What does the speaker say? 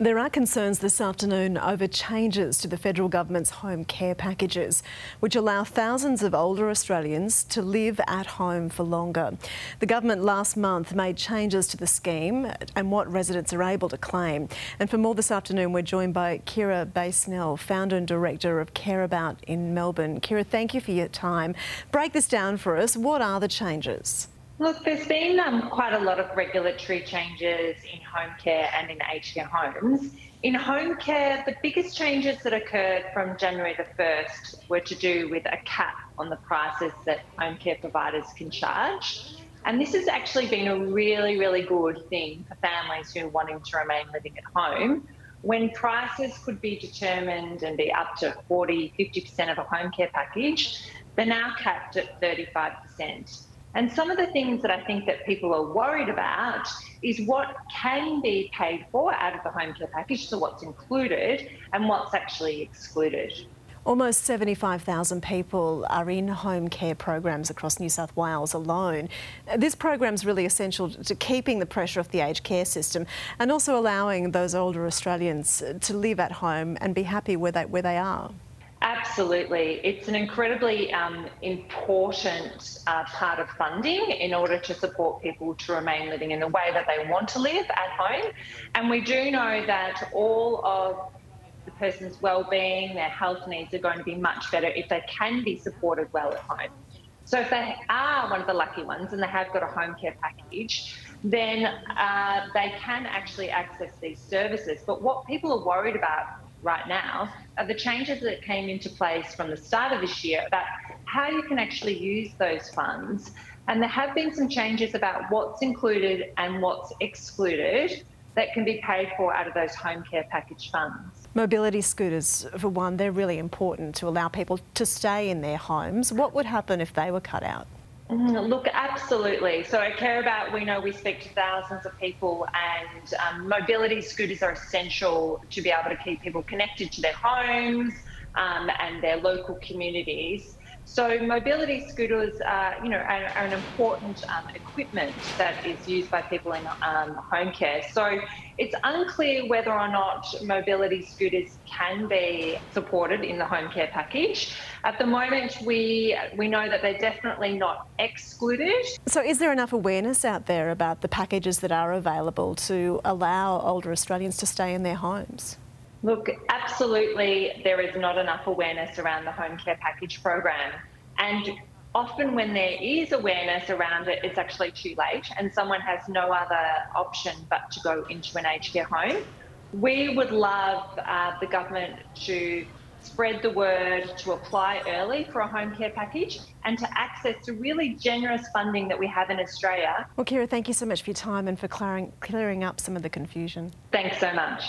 There are concerns this afternoon over changes to the federal government's home care packages, which allow thousands of older Australians to live at home for longer. The government last month made changes to the scheme and what residents are able to claim. And for more this afternoon, we're joined by Kyra Baysnell, founder and director of Careabout in Melbourne. Kyra, thank you for your time. Break this down for us. What are the changes? Look, there's been um, quite a lot of regulatory changes in home care and in aged care homes. In home care, the biggest changes that occurred from January the 1st were to do with a cap on the prices that home care providers can charge. And this has actually been a really, really good thing for families who are wanting to remain living at home. When prices could be determined and be up to 40, 50% of a home care package, they're now capped at 35%. And some of the things that I think that people are worried about is what can be paid for out of the home care package, so what's included and what's actually excluded. Almost 75,000 people are in home care programs across New South Wales alone. This program is really essential to keeping the pressure off the aged care system and also allowing those older Australians to live at home and be happy where they, where they are. Absolutely. It's an incredibly um, important uh, part of funding in order to support people to remain living in the way that they want to live at home. And we do know that all of the person's well-being, their health needs are going to be much better if they can be supported well at home. So if they are one of the lucky ones and they have got a home care package, then uh, they can actually access these services. But what people are worried about right now are the changes that came into place from the start of this year about how you can actually use those funds. And there have been some changes about what's included and what's excluded that can be paid for out of those home care package funds. Mobility scooters, for one, they're really important to allow people to stay in their homes. What would happen if they were cut out? Mm, look, absolutely. So at Careabout, we know we speak to thousands of people, and um, mobility scooters are essential to be able to keep people connected to their homes um, and their local communities. So mobility scooters, are, you know, are, are an important um, equipment that is used by people in um, home care. So it's unclear whether or not mobility scooters can be supported in the home care package. At the moment, we we know that they're definitely not excluded. So is there enough awareness out there about the packages that are available to allow older Australians to stay in their homes? Look, absolutely, there is not enough awareness around the home care package program. And often, when there is awareness around it, it's actually too late, and someone has no other option but to go into an aged care home. We would love uh, the government to spread the word to apply early for a home care package and to access the really generous funding that we have in Australia. Well, Kyra, thank you so much for your time and for clearing, clearing up some of the confusion. Thanks so much.